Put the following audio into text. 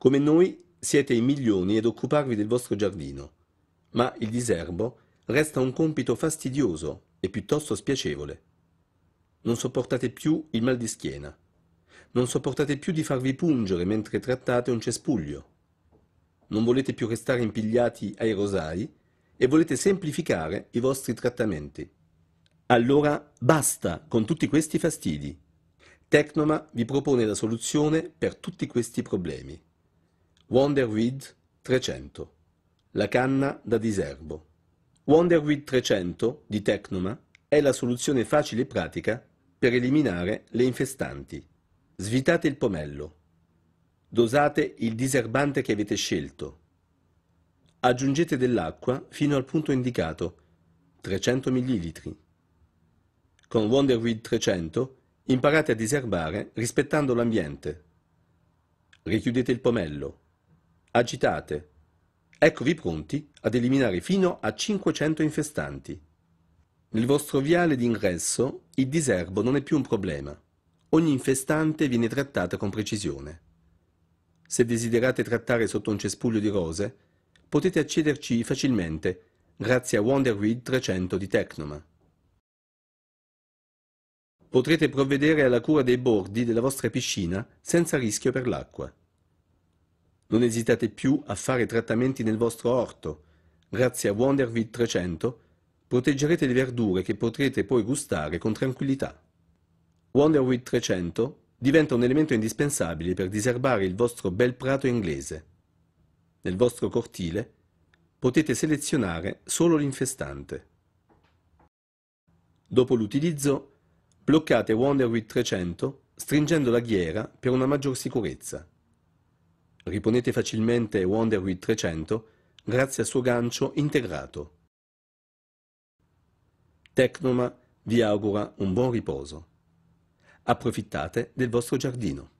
Come noi siete in milioni ad occuparvi del vostro giardino, ma il diserbo resta un compito fastidioso e piuttosto spiacevole. Non sopportate più il mal di schiena. Non sopportate più di farvi pungere mentre trattate un cespuglio. Non volete più restare impigliati ai rosai e volete semplificare i vostri trattamenti. Allora basta con tutti questi fastidi. Tecnoma vi propone la soluzione per tutti questi problemi. Wonderweed 300 La canna da diserbo Wonderweed 300 di Tecnoma è la soluzione facile e pratica per eliminare le infestanti. Svitate il pomello. Dosate il diserbante che avete scelto. Aggiungete dell'acqua fino al punto indicato, 300 ml. Con Wonderweed 300 imparate a diserbare rispettando l'ambiente. Richiudete il pomello. Agitate. Eccovi pronti ad eliminare fino a 500 infestanti. Nel vostro viale d'ingresso il diserbo non è più un problema. Ogni infestante viene trattata con precisione. Se desiderate trattare sotto un cespuglio di rose, potete accederci facilmente grazie a Wonderweed 300 di Tecnoma. Potrete provvedere alla cura dei bordi della vostra piscina senza rischio per l'acqua. Non esitate più a fare trattamenti nel vostro orto. Grazie a Wonderweed 300 proteggerete le verdure che potrete poi gustare con tranquillità. Wonderweed 300 diventa un elemento indispensabile per diserbare il vostro bel prato inglese. Nel vostro cortile potete selezionare solo l'infestante. Dopo l'utilizzo, bloccate Wonderweed 300 stringendo la ghiera per una maggior sicurezza. Riponete facilmente Wonderweed 300 grazie al suo gancio integrato. Tecnoma vi augura un buon riposo. Approfittate del vostro giardino.